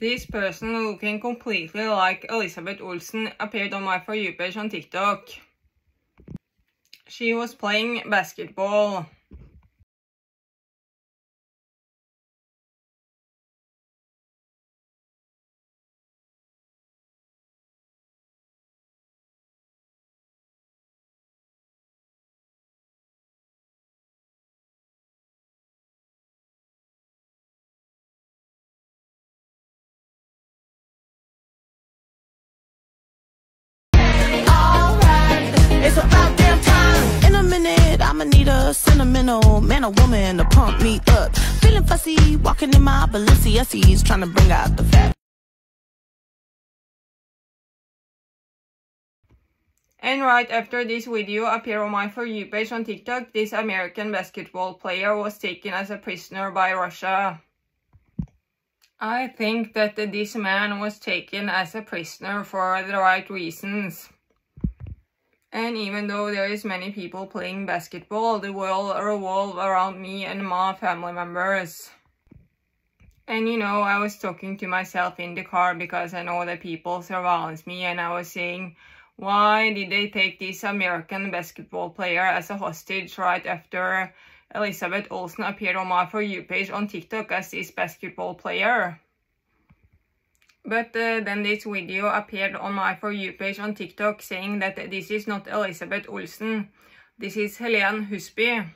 This person looking completely like Elizabeth Olsen appeared on my For You page on TikTok. She was playing basketball. Sentimental man or woman to pump me up. Feeling fussy, walking in my Balenciagas, trying to bring out the fat. And right after this video appeared on my For You page on TikTok, this American basketball player was taken as a prisoner by Russia. I think that this man was taken as a prisoner for the right reasons. And even though there is many people playing basketball, the world revolve around me and my family members. And you know, I was talking to myself in the car because I know that people surveillance me and I was saying, why did they take this American basketball player as a hostage right after Elizabeth Olsen appeared on my For You page on TikTok as this basketball player? But uh, then this video appeared on my For You page on TikTok saying that this is not Elisabeth Olsen, this is Helene Husby.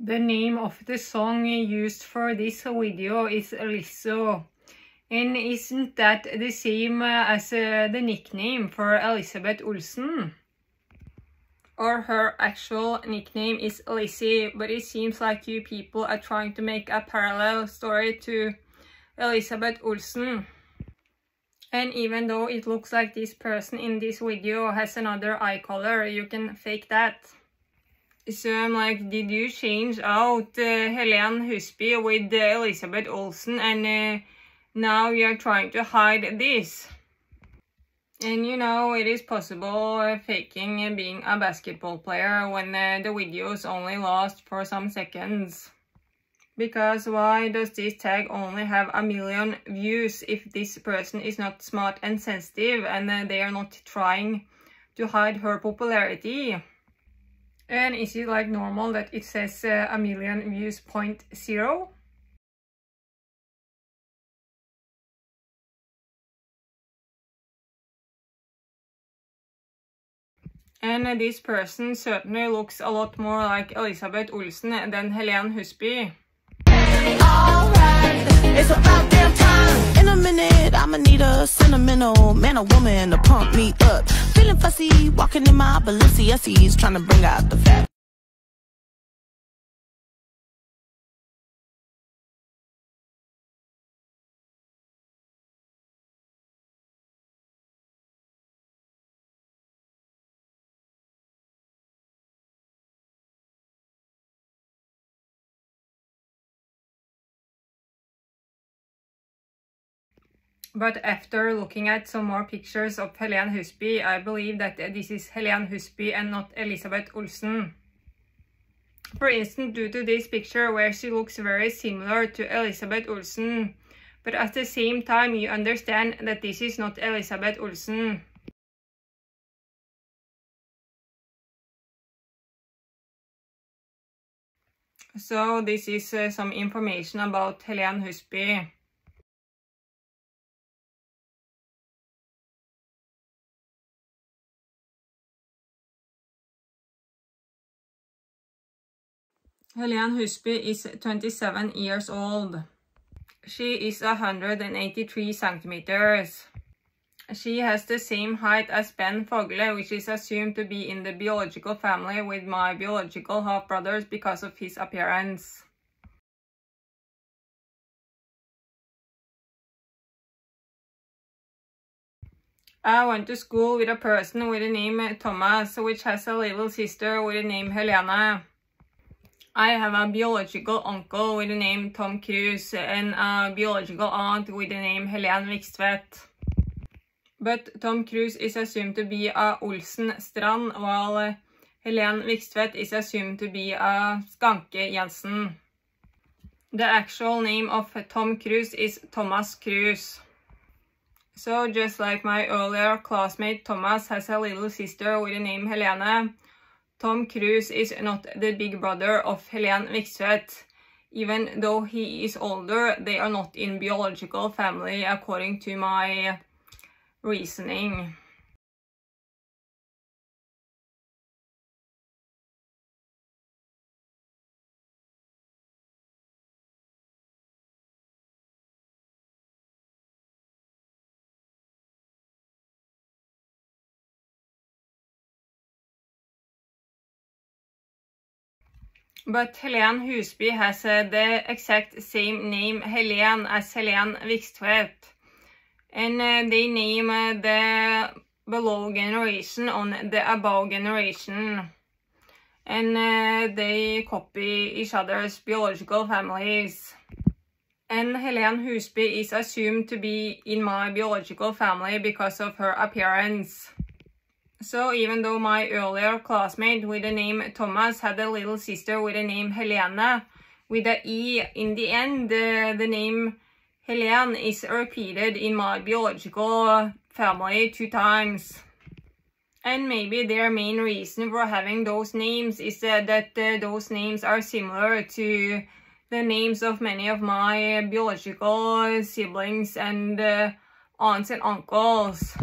The name of the song used for this video is Lizzo. And isn't that the same as uh, the nickname for Elizabeth Olsen? Or her actual nickname is Lizzie, but it seems like you people are trying to make a parallel story to Elizabeth Olsen. And even though it looks like this person in this video has another eye color, you can fake that. So I'm like, did you change out uh, Helene Husby with uh, Elizabeth Olsen and uh, now you're trying to hide this? And you know, it is possible uh, faking being a basketball player when the videos only last for some seconds. Because why does this tag only have a million views if this person is not smart and sensitive and they are not trying to hide her popularity? And is it like normal that it says uh, a million views point zero? And this person certainly looks a lot more like Elizabeth Olsen than Helene Husby. I'ma need a sentimental man or woman to pump me up. Feeling fussy, walking in my Balenciagas, trying to bring out the fat. But after looking at some more pictures of Helene Husby, I believe that this is Helene Husby and not Elizabeth Olsen. For instance, due to this picture where she looks very similar to Elizabeth Olsen, but at the same time you understand that this is not Elizabeth Olsen. So this is uh, some information about Helene Husby. Helene Husby is 27 years old. She is 183 centimeters. She has the same height as Ben Fogle, which is assumed to be in the biological family with my biological half-brothers because of his appearance. I went to school with a person with the name Thomas, which has a little sister with the name Helena. I have a biological uncle with the name Tom Cruise and a biological aunt with the name Helene Vikstvedt. But Tom Cruise is assumed to be a Olsen Strand, while Helene Vikstvedt is assumed to be a Skanke Jensen. The actual name of Tom Cruise is Thomas Cruise. So just like my earlier classmate Thomas has a little sister with the name Helene, Tom Cruise is not the big brother of Helene Vikstvedt. Even though he is older, they are not in biological family according to my reasoning. But Helene Husby has uh, the exact same name Helene as Helene Vikstvedt. And uh, they name uh, the below generation on the above generation. And uh, they copy each other's biological families. And Helene Husby is assumed to be in my biological family because of her appearance. So even though my earlier classmate with the name Thomas had a little sister with the name Helena, with the E in the end, uh, the name Helene is repeated in my biological family two times. And maybe their main reason for having those names is uh, that uh, those names are similar to the names of many of my biological siblings and uh, aunts and uncles.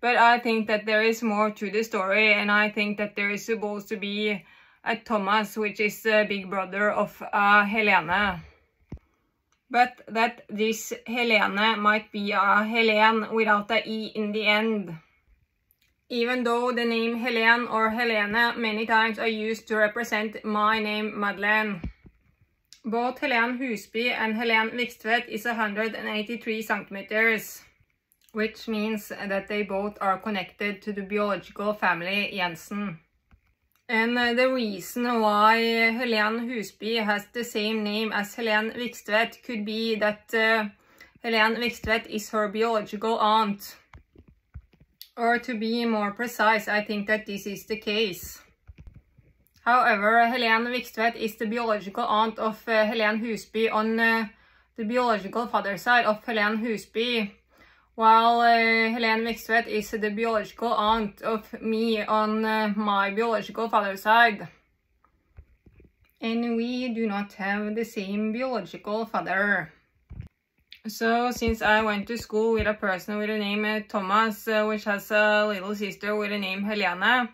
But I think that there is more to the story and I think that there is supposed to be a Thomas, which is the big brother of uh, Helene. But that this Helene might be a Helene without a E in the end. Even though the name Helene or Helene many times are used to represent my name Madeleine. Both Helene Husby and Helene Vikstvedt is 183 centimeters which means that they both are connected to the biological family Jensen. And uh, the reason why Helene Husby has the same name as Helene Vikstvedt could be that uh, Helene Vikstvedt is her biological aunt. Or to be more precise, I think that this is the case. However, Helene Vikstvedt is the biological aunt of uh, Helene Husby on uh, the biological father side of Helene Husby, while uh, Helene Vikstvedt is the biological aunt of me on uh, my biological father's side. And we do not have the same biological father. So, since I went to school with a person with the name uh, Thomas, uh, which has a little sister with the name Helene,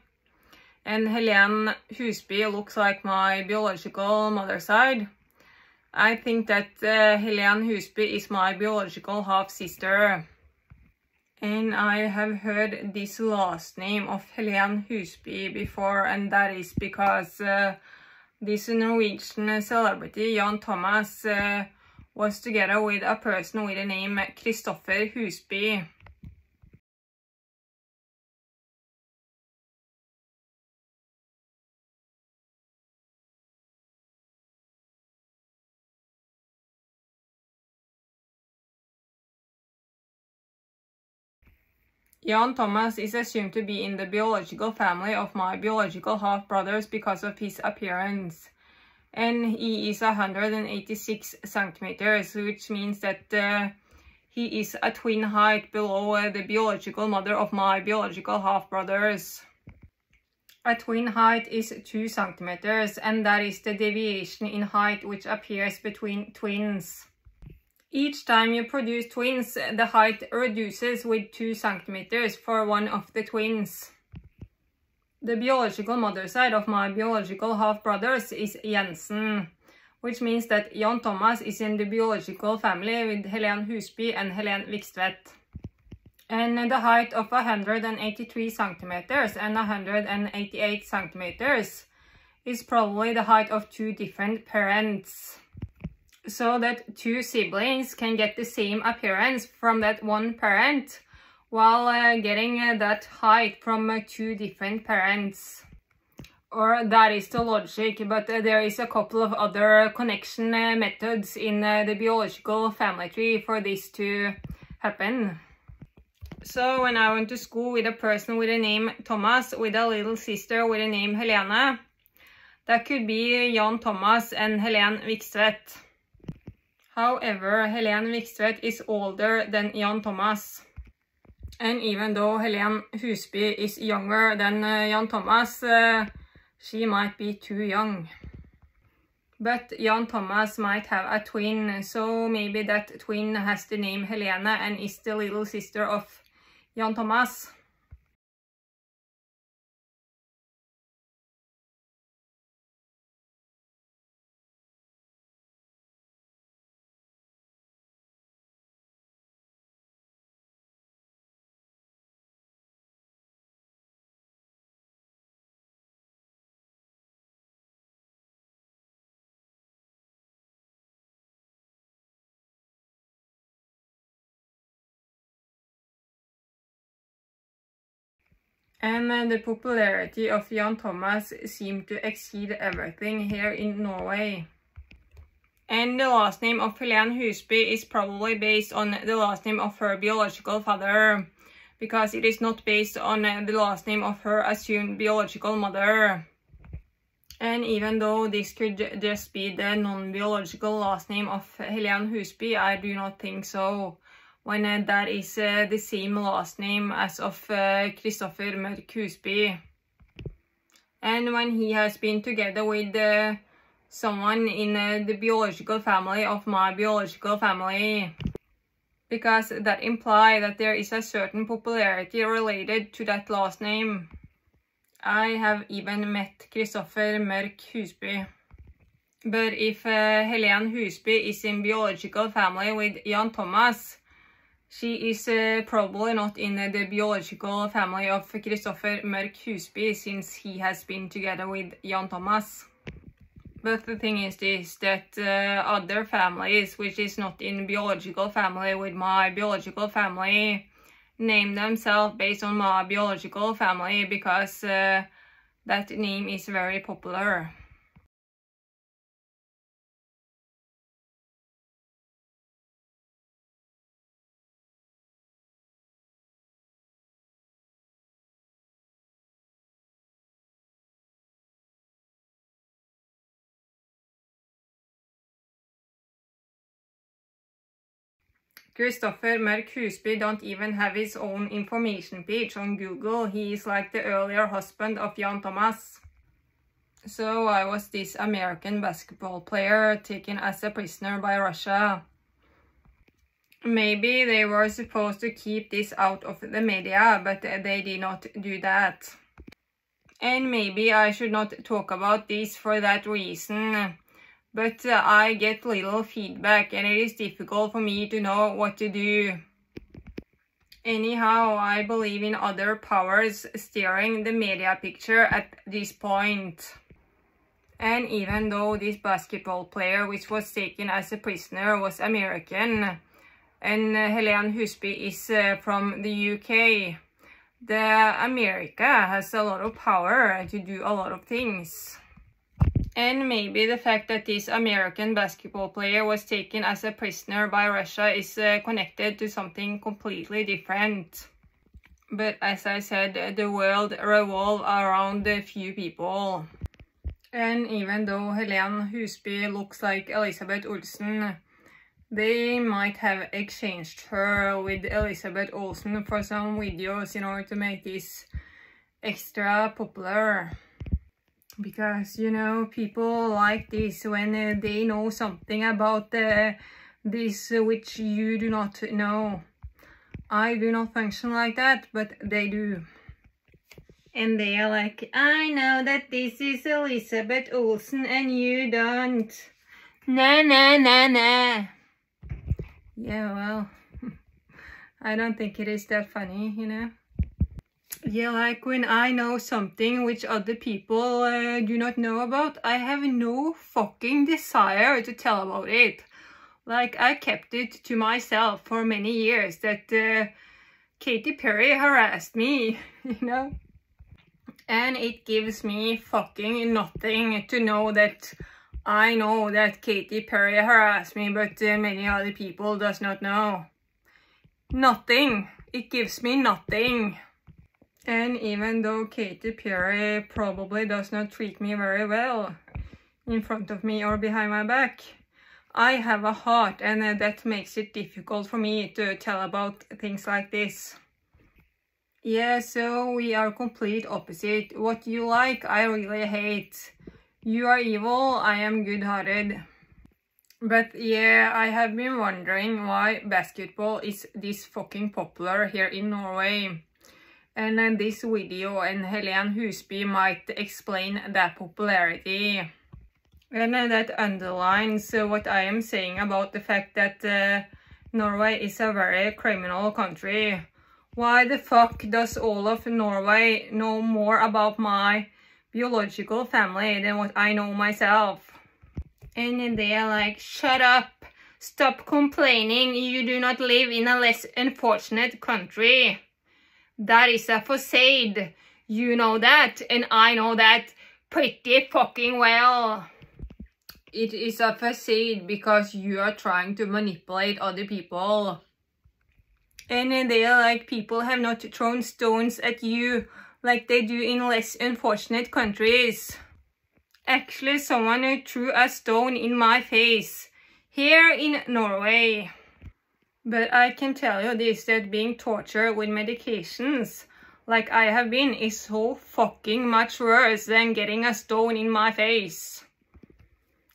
and Helene Husby looks like my biological mother's side, I think that Helene Husby is my biological half-sister and I have heard this last name of Helene Husby before and that is because uh, this Norwegian celebrity Jan Thomas uh, was together with a person with the name Christopher Husby. Jan Thomas is assumed to be in the biological family of my biological half-brothers because of his appearance. And he is 186 centimeters, which means that uh, he is a twin height below uh, the biological mother of my biological half-brothers. A twin height is 2 centimeters, and that is the deviation in height which appears between twins. Each time you produce twins, the height reduces with 2 centimeters for one of the twins. The biological mother side of my biological half-brothers is Jensen, which means that Jan Thomas is in the biological family with Helene Husby and Helene Vikstvedt. and the height of 183 centimeters and 188 centimeters is probably the height of two different parents. So that two siblings can get the same appearance from that one parent while uh, getting uh, that height from uh, two different parents. Or that is the logic, but uh, there is a couple of other connection uh, methods in uh, the biological family tree for this to happen. So when I went to school with a person with a name Thomas, with a little sister with a name Helena, that could be Jan Thomas and Helene Vikstvedt. However, Helene Vikstvedt is older than Jan Thomas. And even though Helene Husby is younger than uh, Jan Thomas, uh, she might be too young. But Jan Thomas might have a twin, so maybe that twin has the name Helene and is the little sister of Jan Thomas. And the popularity of Jan Thomas seemed to exceed everything here in Norway. And the last name of Helene Husby is probably based on the last name of her biological father, because it is not based on the last name of her assumed biological mother. And even though this could just be the non-biological last name of Helene Husby, I do not think so when uh, that is uh, the same last name as of uh, Christopher Mørk Husby. And when he has been together with uh, someone in uh, the biological family of my biological family. Because that implies that there is a certain popularity related to that last name. I have even met Christopher Mørk Husby. But if uh, Helene Husby is in biological family with Jan Thomas, she is uh, probably not in uh, the biological family of Christopher Mørk Husby since he has been together with Jan Thomas. But the thing is this, that uh, other families, which is not in biological family with my biological family, name themselves based on my biological family because that name is very popular. Christopher Mørk Husby don't even have his own information page on Google. He is like the earlier husband of Jan Thomas. So I was this American basketball player taken as a prisoner by Russia. Maybe they were supposed to keep this out of the media, but they did not do that. And maybe I should not talk about this for that reason but uh, I get little feedback and it is difficult for me to know what to do. Anyhow, I believe in other powers steering the media picture at this point. And even though this basketball player, which was taken as a prisoner, was American, and Helene Husby is uh, from the UK, the America has a lot of power to do a lot of things. And maybe the fact that this American basketball player was taken as a prisoner by Russia is uh, connected to something completely different. But as I said, the world revolves around a few people. And even though Helene Husby looks like Elizabeth Olsen, they might have exchanged her with Elizabeth Olsen for some videos in order to make this extra popular because you know people like this when uh, they know something about uh, this which you do not know. I do not function like that but they do. And they are like i know that this is elizabeth olsen and you don't. Nah nah nah nah yeah well I don't think it is that funny, you know? Yeah, like when I know something which other people uh, do not know about, I have no fucking desire to tell about it. Like, I kept it to myself for many years that uh, Katy Perry harassed me, you know? And it gives me fucking nothing to know that I know that Katy Perry harassed me, but uh, many other people does not know. Nothing. It gives me nothing. And even though Katy Perry probably does not treat me very well in front of me or behind my back, I have a heart and that makes it difficult for me to tell about things like this. Yeah, so we are complete opposite. What you like, I really hate. You are evil, I am good-hearted. But yeah, I have been wondering why basketball is this fucking popular here in Norway. And then this video and Helen Husby might explain that popularity. And that underlines what I am saying about the fact that uh, Norway is a very criminal country. Why the fuck does all of Norway know more about my biological family than what I know myself. And then they're like, shut up, stop complaining, you do not live in a less unfortunate country. That is a facade. You know that, and I know that pretty fucking well. It is a facade because you are trying to manipulate other people. And they're like, people have not thrown stones at you like they do in less unfortunate countries. Actually, someone threw a stone in my face here in Norway. But I can tell you this, that being tortured with medications like I have been is so fucking much worse than getting a stone in my face.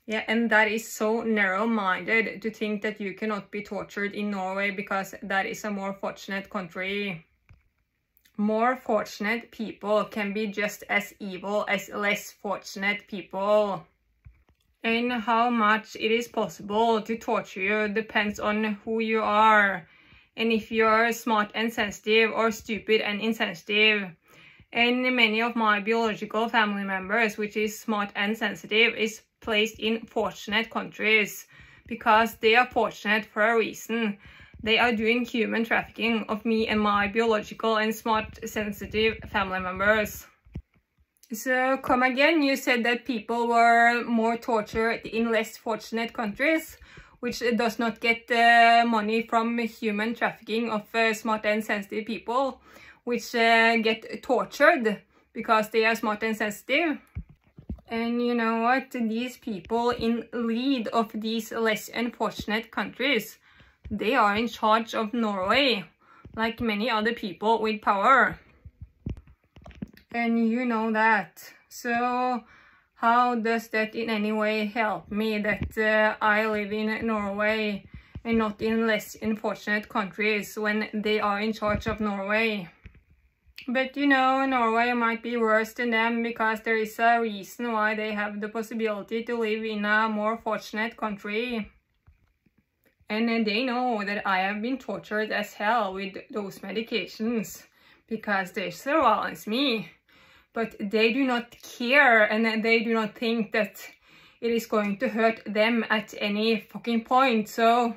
Yeah, and that is so narrow-minded to think that you cannot be tortured in Norway because that is a more fortunate country more fortunate people can be just as evil as less fortunate people. And how much it is possible to torture you depends on who you are. And if you're smart and sensitive or stupid and insensitive. And many of my biological family members, which is smart and sensitive, is placed in fortunate countries because they are fortunate for a reason. They are doing human trafficking of me and my biological and smart sensitive family members. So come again, you said that people were more tortured in less fortunate countries, which does not get uh, money from human trafficking of uh, smart and sensitive people, which uh, get tortured because they are smart and sensitive. And you know what? These people in lead of these less unfortunate countries they are in charge of Norway, like many other people with power. And you know that. So how does that in any way help me that uh, I live in Norway and not in less unfortunate countries when they are in charge of Norway? But you know, Norway might be worse than them because there is a reason why they have the possibility to live in a more fortunate country. And they know that I have been tortured as hell with those medications because they surveillance me. But they do not care and they do not think that it is going to hurt them at any fucking point. So,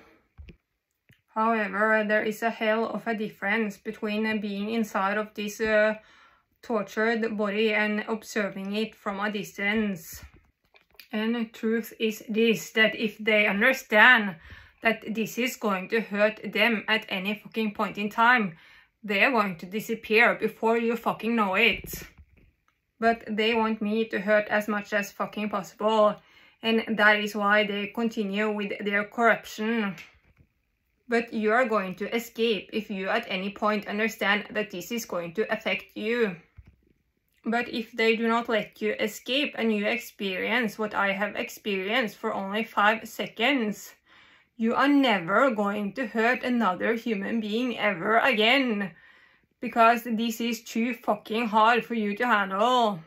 however, there is a hell of a difference between being inside of this uh, tortured body and observing it from a distance. And the truth is this, that if they understand that this is going to hurt them at any fucking point in time. They're going to disappear before you fucking know it. But they want me to hurt as much as fucking possible. And that is why they continue with their corruption. But you are going to escape if you at any point understand that this is going to affect you. But if they do not let you escape and you experience what I have experienced for only 5 seconds, you are never going to hurt another human being ever again. Because this is too fucking hard for you to handle.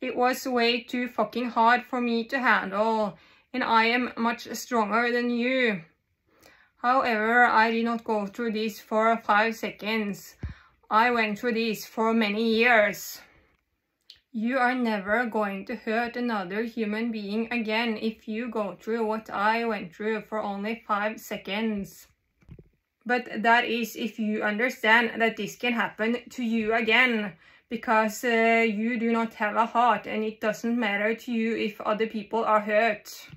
It was way too fucking hard for me to handle. And I am much stronger than you. However, I did not go through this for 5 seconds. I went through this for many years. You are never going to hurt another human being again if you go through what I went through for only 5 seconds. But that is if you understand that this can happen to you again because uh, you do not have a heart and it doesn't matter to you if other people are hurt.